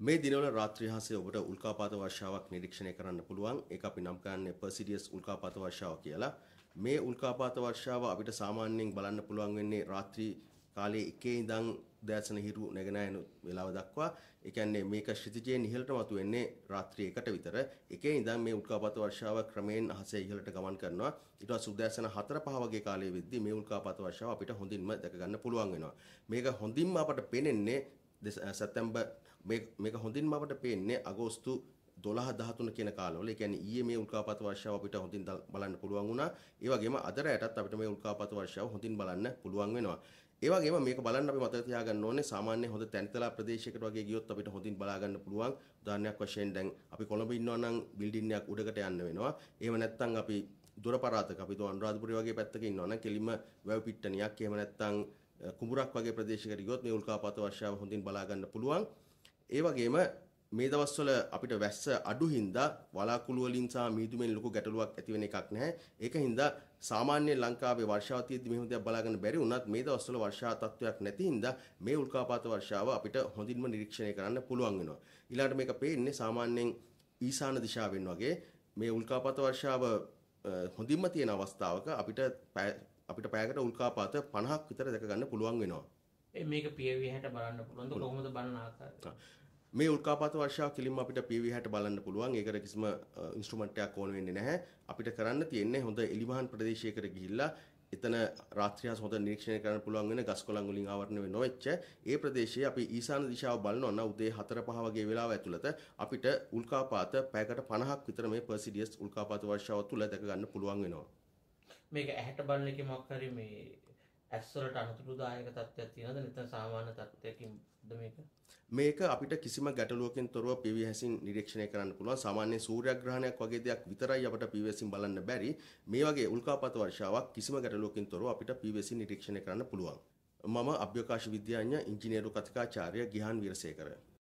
මේ දිනවල රාත්‍රී හසේ ඔබට උල්කාපාත වර්ෂාවක් නිරීක්ෂණය කරන්න පුළුවන්. ඒක අපි නම් කරන්නේ පර්සිඩියස් උල්කාපාත වර්ෂාව කියලා. මේ උල්කාපාත වර්ෂාව අපිට සාමාන්‍යයෙන් බලන්න පුළුවන් වෙන්නේ රාත්‍රී කාලේ එකේ ඉඳන් දැසන හිරු නැගෙන යන වෙලාව දක්වා ඒ කියන්නේ මේක ශ්‍රිතිජයෙන් ඉහළට මතුවෙන්නේ රාත්‍රී 1ට විතර එකේ ඉඳන් මේ උල්කාපාත වර්ෂාව ක්‍රමයෙන් අහසේ ඉහළට ගමන් කරනවා ඊට පස්සේ උදෑසන 4 5 වගේ කාලයේ වෙද්දී මේ උල්කාපාත වර්ෂාව අපිට හොඳින්ම දැක ගන්න පුළුවන් වෙනවා මේක හොඳින්ම අපට පේන්නේ සැප්තැම්බර් මේක හොඳින්ම අපට පේන්නේ අගෝස්තු 12 13 කියන කාලවල. ඒ කියන්නේ ඊයේ මේ උල්කාපාත වර්ෂාව අපිට හොඳින් බලන්න පුළුවන් වුණා. ඒ වගේම අද රැයටත් අපිට මේ උල්කාපාත වර්ෂාව හොඳින් බලන්න පුළුවන් වෙනවා. ඒ වගේම මේක බලන්න අපි මතක තියාගන්න ඕනේ සාමාන්‍ය හොඳ තැන්තලා ප්‍රදේශයකට වගේ ගියොත් අපිට හොඳින් බලා ගන්න පුළුවන්. උදාහරණයක් වශයෙන් දැන් අපි කොළඹ ඉන්නවා නම් බිල්ඩින් එකක් උඩකට යන්න වෙනවා. එහෙම නැත්නම් අපි දුර පරාතක අපි අනුරාධපුරය වගේ පැත්තක ඉන්නවා නම් කෙලින්ම වැව් පිට්ටනියක් එහෙම නැත්නම් කුඹුරක් වගේ ප්‍රදේශයකට ගියොත් මේ උල්කාපාත වර්ෂාව හොඳින් බලා ගන්න පුළුවන්. ඒ වගේම මේ දවස්වල අපිට වැස්ස අඩු හින්දා වලාකුළු වලින් සහ මීදුමෙන් ලොකු ගැටලුවක් ඇති වෙන එකක් නැහැ. ඒක හින්දා සාමාන්‍ය ලංකාවේ වර්ෂාව තියෙද්දි මෙහෙම දෙයක් බලා ගන්න බැරි වුණත් මේ දවස්වල වර්ෂා තත්ත්වයක් නැති හින්දා මේ උල්කාපාත වර්ෂාව අපිට හොඳින්ම නිරීක්ෂණය කරන්න පුළුවන් වෙනවා. ඊළඟට මේක පේන්නේ සාමාන්‍යයෙන් ඊශාන දිශාවෙන් වගේ මේ උල්කාපාත වර්ෂාව හොඳින්ම තියෙන අවස්ථාවක අපිට අපිට පැයකට උල්කාපාත 50ක් විතර දැක ගන්න පුළුවන් වෙනවා. මේක පියවි හැට බලන්න පුළුවන්ද කොහොමද බලන ආකාරය? මේ උල්කාපාත වර්ෂාව කෙලින්ම අපිට PV හැට බලන්න පුළුවන්. ඒකට කිසිම ඉන්ස්ට්‍රුමන්ට් එකක් ඕන වෙන්නේ නැහැ. අපිට කරන්න තියෙන්නේ හොඳ එලිමහන් ප්‍රදේශයකට ගිහිල්ලා එතන රාත්‍රියස් හොඳ නිරීක්ෂණය කරන්න පුළුවන් වෙන ගස් කොළන් වලින් ආවරණය නොවෙච්ච ඒ ප්‍රදේශයේ අපි ඊශාන දිශාව බලනවා නම් උදේ 4 5 වගේ වෙලාව ඇතුළත අපිට උල්කාපාත පැයකට 50ක් විතර මේ පර්සිඩියස් උල්කාපාත වර්ෂාව තුල දැක ගන්න පුළුවන් වෙනවා. මේක ඇහැට බලන එකේ මොකක් හරි මේ ඇස්වලට අනතුරුදායක තත්ත්වයක් තියෙනවද නැත්නම් සාමාන්‍ය තත්ත්වයකින්ද මේක? මේක අපිට කිසිම ගැටලුවකින් තොරව පිවි හැසින් නිරීක්ෂණය කරන්න පුළුවන්. සාමාන්‍ය සූර්යග්‍රහණයක් වගේ දෙයක් විතරයි අපිට පිවි හැසින් බලන්න බැරි. මේ වගේ උල්කාපාත වර්ෂාවක් කිසිම ගැටලුවකින් තොරව අපිට පිවි හැසින් නිරීක්ෂණය කරන්න පුළුවන්. මම අභ්‍යවකාශ විද්‍යාඥ ඉංජිනේරු කතිකාචාර්ය ගිහාන් වීරසේකර